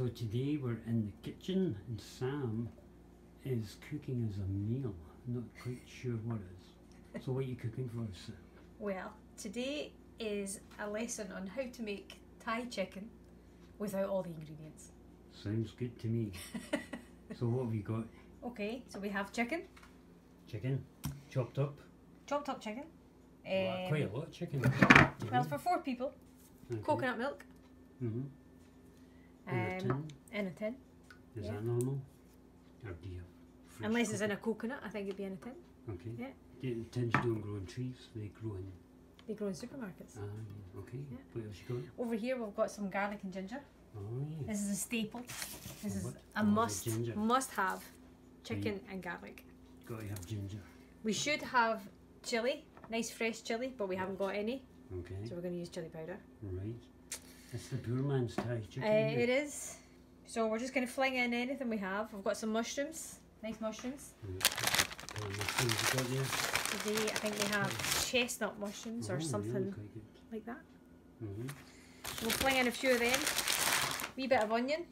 So today we're in the kitchen and Sam is cooking us a meal. I'm not quite sure what it is. So what are you cooking for us? Sam? Well, today is a lesson on how to make Thai chicken without all the ingredients. Sounds good to me. so what have you got? Okay, so we have chicken, Chicken, chopped up. chopped up chicken. Um, quite a lot of chicken. well, for four people, coconut milk Mm-hmm. In um, a tin. Is yeah. that normal? Or do you Unless it's in a coconut, I think it'd be in a tin. Okay. yeah. Yeah, tins don't grow in trees. They grow in. They grow in supermarkets. Ah, yeah. Okay. Yeah. What else you got? Over here, we've got some garlic and ginger. Oh yeah. This is a staple. This is what? a Oh, must, must have chicken and garlic. Got to have ginger. We should have chili, nice fresh chili, but we haven't got any, Okay. so we're going to use chili powder. Right. It's the poor man's Thai chicken. Uh, it is. So we're just going to fling in anything we have. We've got some mushrooms, nice mushrooms. Right. What kind mushrooms got there? Today I think they have chestnut mushrooms Oh, or something like that. Mm-hmm. We'll fling in a few of them. Wee bit of onion,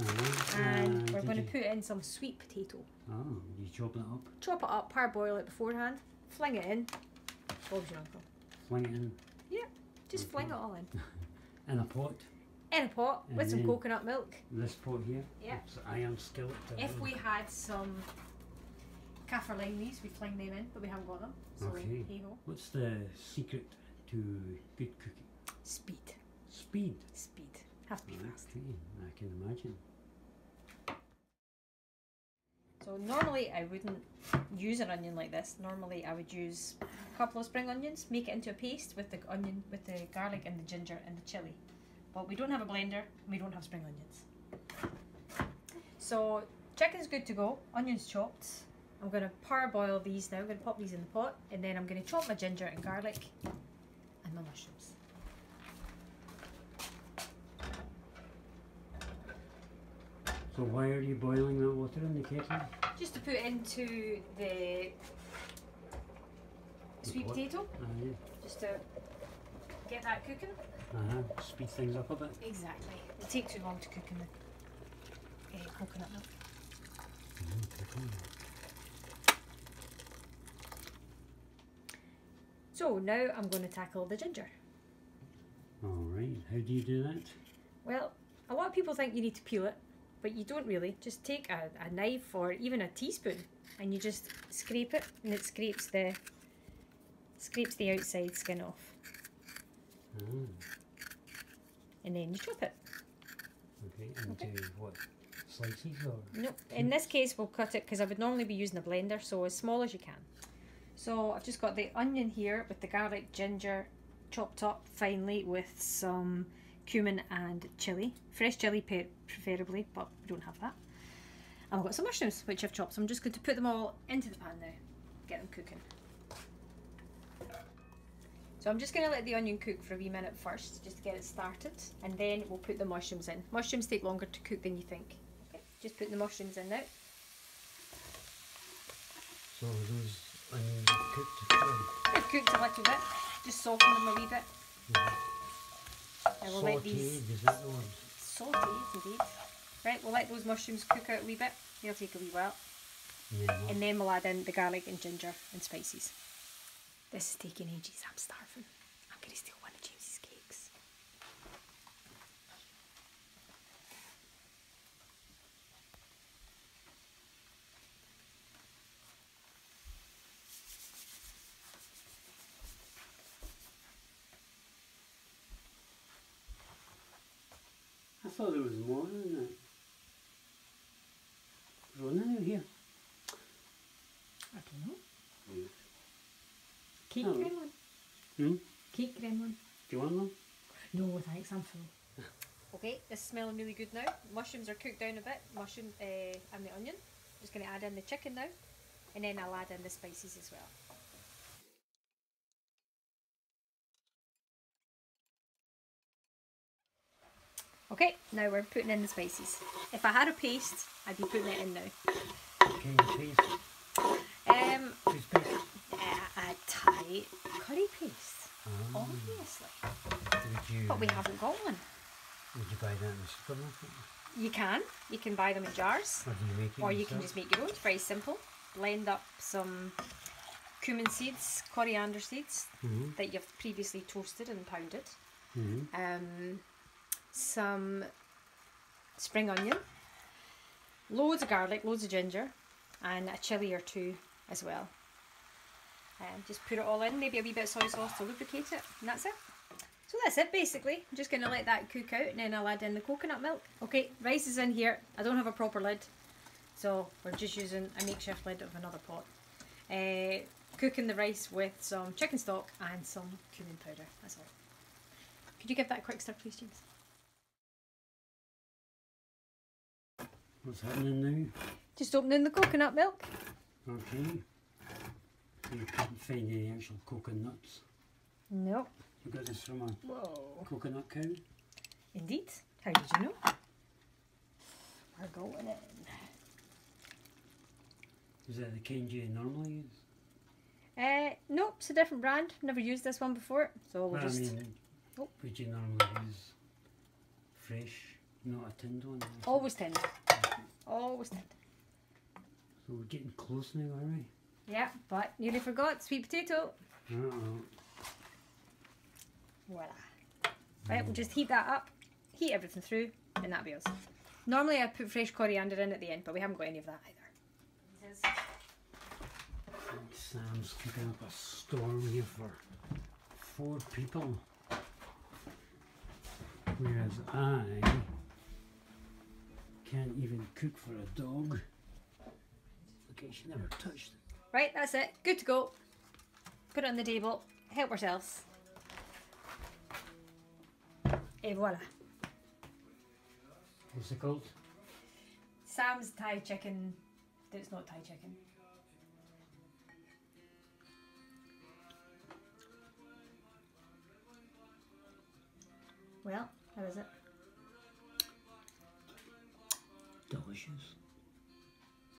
Uh-huh. and Uh, we're going to put in some sweet potato. Oh, you chop it up, Chop it up, parboil it beforehand, fling it in. Bob's your uncle. fling it in Yeah, Just Okay. fling it all in. in a pot. In a pot with some coconut milk. This pot here. Yeah. It's iron skillet. If we had some kaffir lime leaves, we'd fling them in, but we haven't got them. So Okay. What's the secret to good cooking? Speed. Speed. Speed. Has to be fast. Okay, I can imagine. So normally I wouldn't use an onion like this. Normally I would use a couple of spring onions, make it into a paste with the onion, with the garlic and the ginger and the chili. But we don't have a blender. We don't have spring onions. So chicken's good to go. Onions chopped. I'm going to parboil these now. I'm going to pop these in the pot, and then I'm going to chop my ginger and garlic and my mushrooms. So why are you boiling that water in the kettle? Just to put into the sweet potato, Ah, yeah. just to get that cooking. Uh-huh. Speed things up a bit. Exactly. It takes too long to cook in the uh, coconut milk. So now I'm going to tackle the ginger. All right. How do you do that? Well, a lot of people think you need to peel it, but you don't really. Just take a, a knife or even a teaspoon and you just scrape it and it scrapes the scrapes the outside skin off. Ah, And then you chop it. okay. Into what? Slices or? Nope. In this case, we'll cut it because I would normally be using a blender, so as small as you can. So I've just got the onion here with the garlic, ginger, chopped up finely with some cumin and chili. Fresh chili pe- preferably, but we don't have that. And I've got some mushrooms which I've chopped, so I'm just going to put them all into the pan now, get them cooking. So I'm just going to let the onion cook for a wee minute first, just to get it started, and then we'll put the mushrooms in. Mushrooms take longer to cook than you think. Okay, just putting the mushrooms in now. So those onions cooked. They've cooked a little bit, just soften them a wee bit. And we'll let these Sauteed, is that the word? sauteed indeed. Right, we'll let those mushrooms cook out a wee bit. They'll take a wee while. And then? And then we'll add in the garlic and ginger and spices. This is taking ages, I'm starving. I'm gonna steal one of James's cakes. I thought there was more than that. Running out here. I don't know. Yeah. Cake Oh. gremlin. Hmm? Cake gremlin. Do you want one? No, thanks, I'm full. Okay, this is smelling really good now. Mushrooms are cooked down a bit. Mushroom uh, and the onion. Just going to add in the chicken now, and then I'll add in the spices as well. Okay, now we're putting in the spices. If I had a paste, I'd be putting it in now. Okay, paste. Um, Who's paste? a, a Thai curry paste, Ah, obviously. you, But we haven't got one. would you buy that in the supermarket? You can. You can buy them in jars, Or you make it or you can just make your own. It's very simple. Blend up some cumin seeds, coriander seeds Mhm, that you've previously toasted and pounded. mhm. um, some spring onion, loads of garlic, loads of ginger, and a chilli or two as well. And just put it all in, maybe a wee bit of soy sauce to lubricate it, and that's it. So that's it basically. I'm just going to let that cook out and then I'll add in the coconut milk. Okay, rice is in here. I don't have a proper lid, so we're just using a makeshift lid of another pot. Uh, cooking the rice with some chicken stock and some cumin powder. That's all. Could you give that a quick stir, please, James? What's happening now? Just opening the coconut milk. Okay. So you couldn't find any actual coconuts. No. You got this from a Whoa. coconut cow? Indeed. How did you know? We're going in. Is that the kind you normally use? Uh, nope, it's a different brand. Never used this one before, so we'll Well, just. I mean, Oh. would you normally use fresh, not a tinned one? Always tender. Always tender. So we're getting close now, are we? Yeah, but nearly forgot sweet potato. Uh-oh. Voila. Right, we'll just heat that up, heat everything through, and that'll be us. Normally I put fresh coriander in at the end, but we haven't got any of that either. Sam's cooking up a storm here for four people. Whereas I can't even cook for a dog. Okay, she never touched it. Right, that's it. Good to go. Put it on the table. Help ourselves. Et voila. What's it called? Sam's Thai chicken. It's not Thai chicken. Well, how is it?